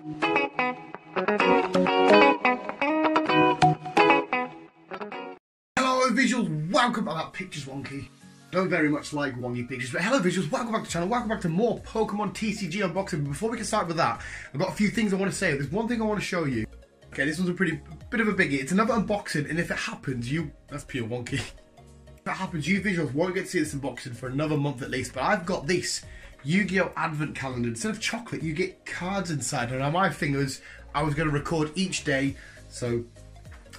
Hello visuals, welcome back. That picture's wonky. Don't very much like wonky pictures, but hello visuals, welcome back to the channel, welcome back to more Pokemon TCG unboxing. But before we can start with that, I've got a few things I want to say. There's one thing I want to show you. Okay, this one's a pretty bit of a biggie. It's another unboxing, and if it happens, you that's pure wonky. if that happens, you visuals won't get to see this unboxing for another month at least. But I've got this Yu-Gi-Oh! Advent Calendar. Instead of chocolate, you get cards inside. And my thing was I was going to record each day, so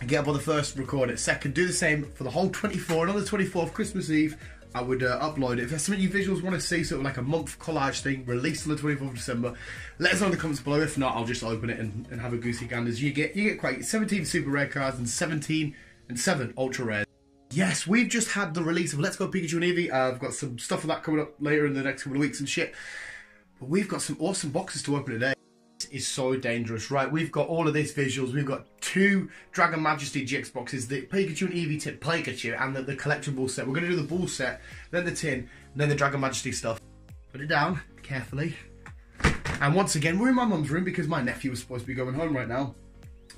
get up on the first, record it. Second, do the same for the whole 24. And on the 24th, Christmas Eve, I would uh, upload it. If there's something you visuals want to see, sort of like a month collage thing, released on the 24th of December, let us know in the comments below. If not, I'll just open it and, and have a goosey ganders. You get you get quite 17 super rare cards and 17 and 7 ultra rare. Yes, we've just had the release of Let's Go Pikachu and Eevee. Uh, I've got some stuff for that coming up later in the next couple of weeks and shit. But we've got some awesome boxes to open today This is so dangerous, right? We've got all of these visuals. We've got two Dragon Majesty GX boxes, the Pikachu and Eevee tip Pikachu, and the, the collectible set. We're going to do the ball set, then the tin, then the Dragon Majesty stuff. Put it down carefully. And once again, we're in my mum's room because my nephew was supposed to be going home right now.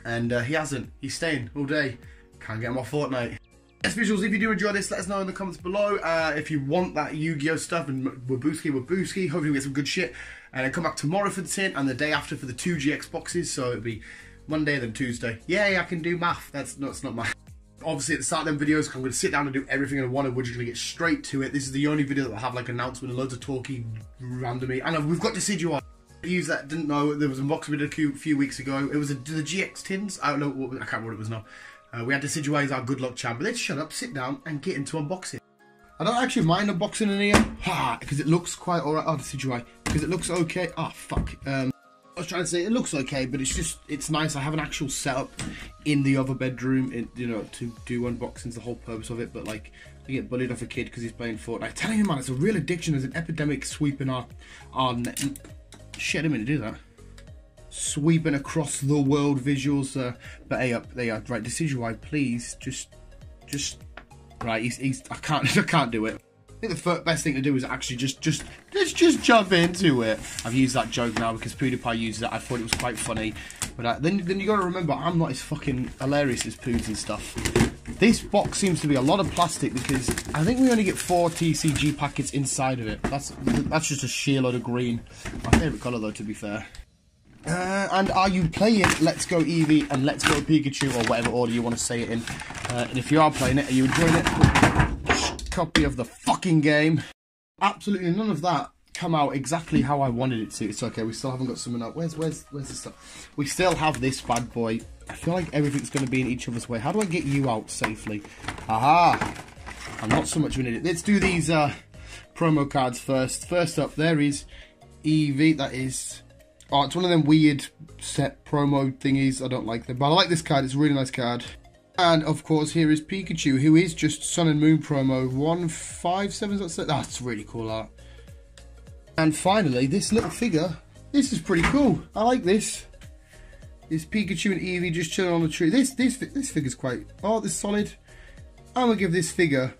And uh, he hasn't. He's staying all day. Can't get him off Fortnite. Yes, visuals, if you do enjoy this, let us know in the comments below. Uh, if you want that Yu-Gi-Oh stuff and Wabuski, Wabuski, hopefully we get some good shit. And I come back tomorrow for the tin and the day after for the two GX boxes. So it'll be Monday then Tuesday. Yay, I can do math. That's no, it's not math. Obviously at the start of them videos, I'm going to sit down and do everything in one and we're just going to get straight to it. This is the only video that will have like announcement and loads of talking randomly. And we've got Decidueye. I use that, didn't know, there was an unboxing video a few weeks ago. It was a, the GX tins. I don't know, what, I can't remember what it was now. Uh, we had to as our good luck charm. But let's shut up, sit down and get into unboxing. I don't actually mind unboxing in here, ha, because it looks quite alright. Oh, Decidueye, because it looks okay. Oh, fuck. Um, I was trying to say it looks okay, but it's just it's nice. I have an actual setup in the other bedroom, in, you know, to do unboxings. The whole purpose of it, but like I get bullied off a kid because he's playing Fortnite. Telling you, man, it's a real addiction. There's an epidemic sweeping our our shit. I didn't mean to do that. Sweeping across the world visuals. Uh, but hey, up they are right. Decidueye, please just just right. He's, he's I can't I can't do it. I think the best thing to do is actually just, just, let's just jump into it. I've used that joke now because PewDiePie used it. I thought it was quite funny. But uh, then, then you got to remember, I'm not as fucking hilarious as Poos and stuff. This box seems to be a lot of plastic because I think we only get four TCG packets inside of it. That's that's just a sheer load of green. My favourite colour though, to be fair. Uh, and are you playing Let's Go Eevee and Let's Go Pikachu or whatever order you want to say it in? Uh, and if you are playing it, are you enjoying it? copy of the fucking game. Absolutely none of that come out exactly how I wanted it to. It's okay, we still haven't got someone out. Where's where's where's the stuff? We still have this bad boy. I feel like everything's gonna be in each other's way. How do I get you out safely? Aha! I'm not so much of an idiot. Let's do these uh, promo cards first. First up, there is Eevee. That is Oh, it's one of them weird set promo thingies. I don't like them. But I like this card. It's a really nice card. And of course, here is Pikachu, who is just Sun and Moon promo 157. That's, that's really cool art. And finally, this little figure. This is pretty cool. I like this. It's Pikachu and Eevee just chilling on the tree. This this this figure's quite. Oh, this solid. I'm gonna give this figure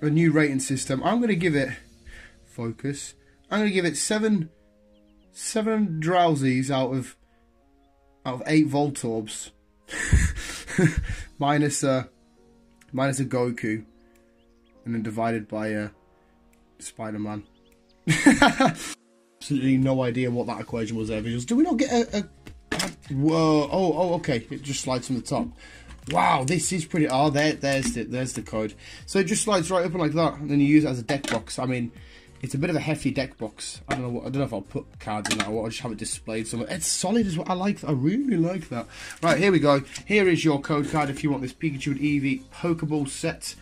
a new rating system. I'm gonna give it focus. I'm gonna give it seven seven Drowzees out of out of eight Voltorbs. minus a minus a Goku, and then divided by uh, a Spider Man. Absolutely no idea what that equation was there. Visuals. Do we not get a, a, a, Whoa! Oh, oh, okay. It just slides from the top. Wow, this is pretty. Oh, there, there's the, there's the code. So it just slides right up like that, and then you use it as a deck box. I mean, it's a bit of a hefty deck box. I don't know. What, I don't know if I'll put cards in that or I'll just have it displayed somewhere. It's solid as well. I like. I really like that. Right here we go. Here is your code card if you want this Pikachu and Eevee Pokeball set.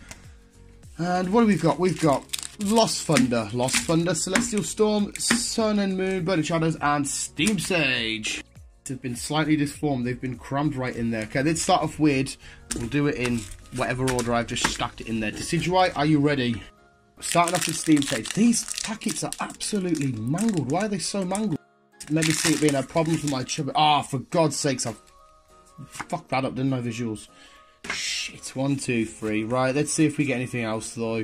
And what have we've got? We've got Lost Thunder, Lost Thunder, Celestial Storm, Sun and Moon, Burning Shadows, and Steam Siege. They've been slightly disformed. They've been crammed right in there. Okay, let's start off weird. We'll do it in whatever order I've just stacked it in there. Decidueye, are you ready? Starting off with Steam Siege. These packets are absolutely mangled. Why are they so mangled? Maybe see it being a problem for my chubby. Ah, oh, for God's sakes, I've fucked that up, didn't I, visuals? Shit, one, two, three. Right, let's see if we get anything else, though.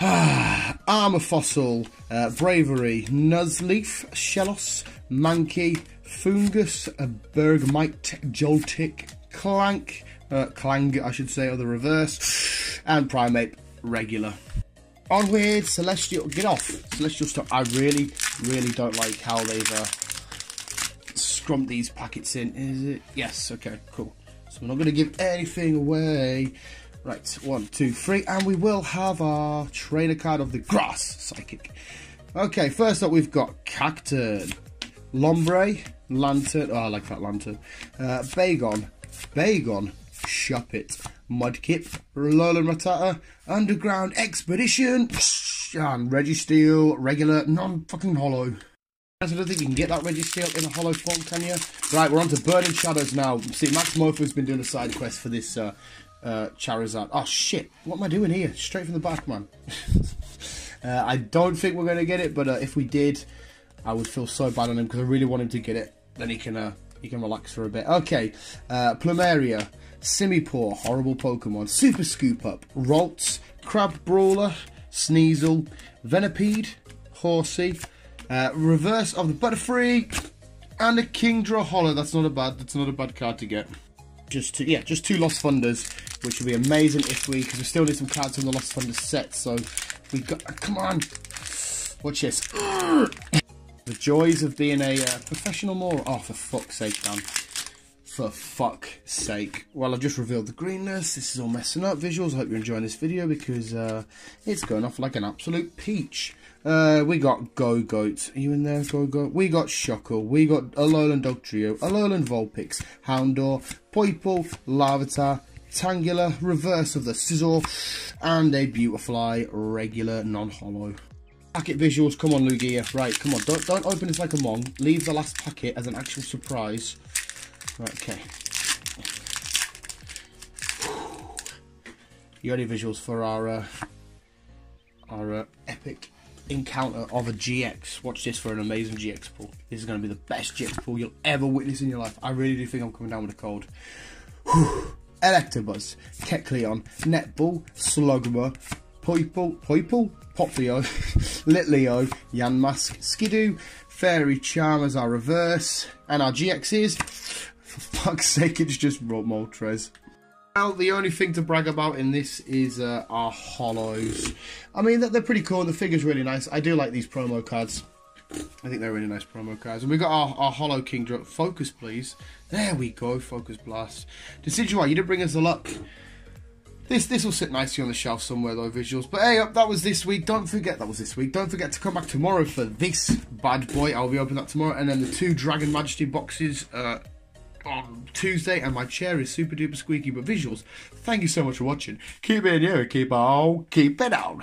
Armour Fossil, uh, Bravery, Nuzleaf, Shellos, Mankey, Foongus, uh, Bergmite, Joltik, Clank, uh, Klang, I should say, or the reverse, and Primeape, regular. On with Celestial, get off, Celestial Storm. I really, really don't like how they've uh, scrumped these packets in. Is it? Yes, okay, cool. So we're not going to give anything away. Right, one, two, three, and we will have our trainer card of the grass psychic. Okay, first up we've got Cacturne, Lombre, Lanturn, oh I like that lantern, uh, Bagon, Bagon, Shuppet, Mudkip, Alolan Rattata, Underground Expedition, and Registeel, regular, non-fucking hollow. I don't think you can get that Registeel in a hollow form, can you? Right, we're on to Burning Shadows now. See, MaxMoefoe's been doing a side quest for this uh, uh, Charizard. Oh shit, what am I doing here? Straight from the back, man. uh, I don't think we're going to get it, but uh, if we did, I would feel so bad on him because I really want him to get it. Then he can uh, he can relax for a bit. Okay, uh, Plumeria, Simipour, horrible Pokemon, Super Scoop Up, Ralts, Crabrawler, Sneasel, Venipede, Horsea, uh, Reverse of the Butterfree, and a Kingdra Hollow. That's not a bad. That's not a bad card to get. Just two, yeah, just two Lost Funders, which would be amazing if we, because we still need some cards from the Lost Thunder set, so we got, come on, watch this. the joys of being a uh, professional more, oh for fuck's sake Dan, for fuck's sake. Well I've just revealed the greenness, this is all messing up visuals, I hope you're enjoying this video because uh, it's going off like an absolute peach. Uh, we got Gogoat. Are you in there, Gogoat? We got Shuckle. We got Alolan Dugtrio. Alolan Vulpix. Houndour. Poipole. Larvitar. Tangela, reverse of the Scizor, and a Beautifly regular non-hollow. Packet visuals, come on Lugia, right, come on, don't, don't open this like a mong, leave the last packet as an actual surprise. Okay. You ready visuals for our, uh, our uh, epic encounter of a GX. Watch this for an amazing GX pull. This is going to be the best GX pull you'll ever witness in your life. I really do think I'm coming down with a cold. Electabuzz, Kecleon, Netball, Slugma, Poipole, Poipole, Popplio, Litleo, Yamask, Skiddo, Fairy Charm as our reverse, and our GX is, for fuck's sake, it's just Moltres. Well, the only thing to brag about in this is uh, our hollows. I mean, they're pretty cool the figure's really nice. I do like these promo cards. I think they're really nice promo cards. And we got our, our Hollow Kingdra. Focus, please. There we go. Focus Blast. Decidueye, you didn't bring us the luck. This this will sit nicely on the shelf somewhere though, visuals. But hey, that was this week. Don't forget that was this week. Don't forget to come back tomorrow for this bad boy. I'll be opening that tomorrow. And then the two Dragon Majesty boxes uh, on Tuesday. And my chair is super duper squeaky. But visuals, thank you so much for watching. Keep it here. Keep on. Keep it on.